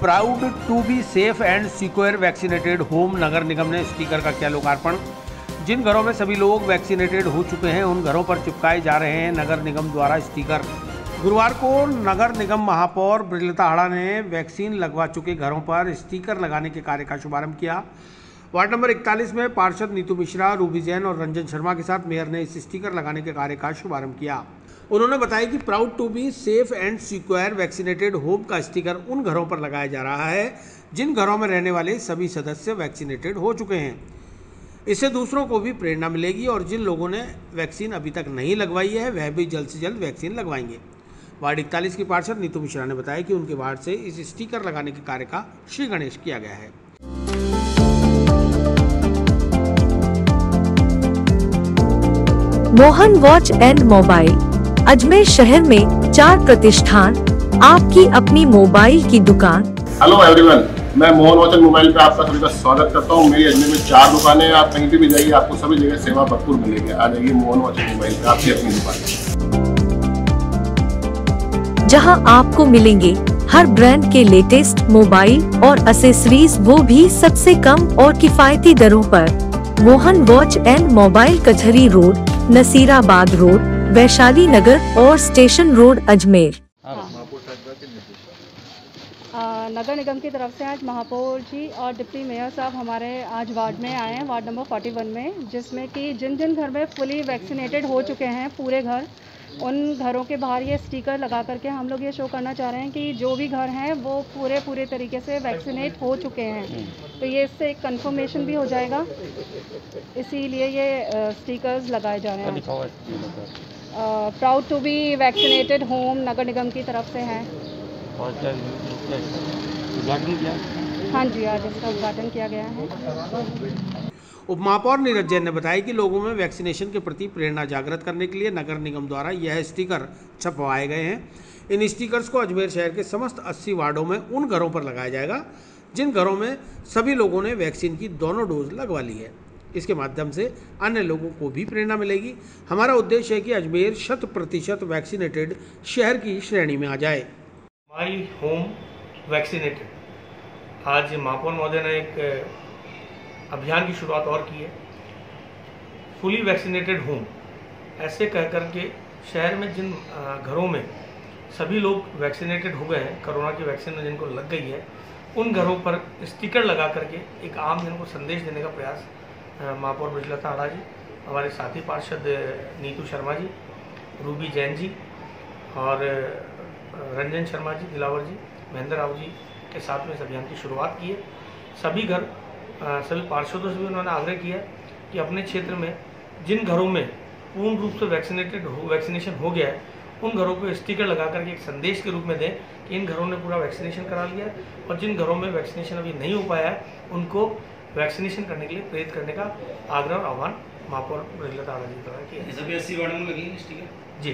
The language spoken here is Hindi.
Proud to be safe and secure vaccinated home नगर निगम ने स्टिकर का किया लोकार्पण। जिन घरों में सभी लोग वैक्सीनेटेड हो चुके हैं, उन घरों पर चिपकाए जा रहे हैं नगर निगम द्वारा स्टिकर गुरुवार को नगर निगम महापौर ब्रिजलता हाड़ा ने वैक्सीन लगवा चुके घरों पर स्टिकर लगाने के कार्य का शुभारंभ किया। वार्ड नंबर 41 में पार्षद नीतू मिश्रा, रूबी जैन और रंजन शर्मा के साथ मेयर ने इस स्टिकर लगाने के कार्य का शुभारंभ किया। उन्होंने बताया कि proud to be safe and secure vaccinated home का स्टिकर उन घरों पर लगाया जा रहा है, जिन घरों में रहने वाले सभी सदस्य वैक्सीनेटेड हो चुके हैं। इससे दूसरों को भी प्रेरणा मिलेगी और जिन लोगों ने वैक्सीन अभी तक नहीं लगवाई है, वह भी जल्द से जल्द वैक्सीन लगवाएँगे। वार्ड इकतालीस की पार्षद नीतू मिश्रा ने बताया कि उनके वार्ड से इस स्टिकर लगाने के कार्य का श्री गणेश किया गया है। Mohan watch and mobile. Ajmer शहर में चार प्रतिष्ठान आपकी अपनी मोबाइल की दुकान। हेलो एवरीवन मैं मोहन वचन मोबाइल पे आपका सभी का स्वागत करता हूँ। मेरी अजमेर में चार दुकानें हैं। आप कहीं पे भी जाइए आपको सभी जगह सेवा भरपूर मिलेगी। आ जाइए मोहन वचन मोबाइल पे आपकी अपनी दुकान जहाँ आपको मिलेंगे हर ब्रांड के लेटेस्ट मोबाइल और असेसरीज वो भी सबसे कम और किफायती दरों पर। मोहन वॉच एंड मोबाइल कचहरी रोड नसीराबाद रोड वैशाली नगर और स्टेशन रोड अजमेर। नगर निगम की तरफ़ से आज महापौर जी और डिप्टी मेयर साहब हमारे आज वार्ड में आए हैं, वार्ड नंबर 41 में, जिसमें कि जिन जिन घर में फुली वैक्सीनेटेड हो चुके हैं पूरे घर, उन घरों के बाहर ये स्टिकर लगा करके हम लोग ये शो करना चाह रहे हैं कि जो भी घर हैं वो पूरे पूरे तरीके से वैक्सीनेट हो चुके हैं। तो ये इससे एक कंफर्मेशन भी हो जाएगा। इसीलिए ये स्टिकर्स लगाए जा रहे हैं। Proud to be vaccinated home नगर निगम की तरफ़ से हैं। हाँ जी आज इसका उद्घाटन किया गया है। उप महापौर नीरज जैन ने बताया कि लोगों में वैक्सीनेशन के प्रति प्रेरणा जागृत करने के लिए नगर निगम द्वारा यह स्टिकर छपवाए गए हैं। इन स्टिकर्स को अजमेर शहर के समस्त 80 वार्डों में उन घरों पर लगाया जाएगा जिन घरों में सभी लोगों ने वैक्सीन की दोनों डोज लगवा ली है। इसके माध्यम से अन्य लोगों को भी प्रेरणा मिलेगी। हमारा उद्देश्य है कि अजमेर शत प्रतिशत वैक्सीनेटेड शहर की श्रेणी में आ जाए। माई होम वैक्सीनेटेड आज महापौर महोदय ने एक अभियान की शुरुआत और की है। फुली वैक्सीनेटेड होम ऐसे कह कर के शहर में जिन घरों में सभी लोग वैक्सीनेटेड हो गए हैं, कोरोना की वैक्सीन जिनको लग गई है, उन घरों पर स्टिकर लगा करके एक आम जन को संदेश देने का प्रयास महापौर ब्रजलता आड़ा जी, हमारे साथी पार्षद नीतू शर्मा जी, रूबी जैन जी और रंजन शर्मा जी, दिलावर जी, महेंद्र राव जी के साथ में इस अभियान की शुरुआत की है। सभी घर सभी पार्षदों से भी उन्होंने आग्रह किया कि अपने क्षेत्र में जिन घरों में पूर्ण रूप से वैक्सीनेटेड हो वैक्सीनेशन हो गया है, उन घरों को स्टिकर लगा करके एक संदेश के रूप में दें कि इन घरों ने पूरा वैक्सीनेशन करा लिया है और जिन घरों में वैक्सीनेशन अभी नहीं हो पाया है, उनको वैक्सीनेशन करने के लिए प्रेरित करने का आग्रह और आह्वान महापौर महिला जी द्वारा किया। जी।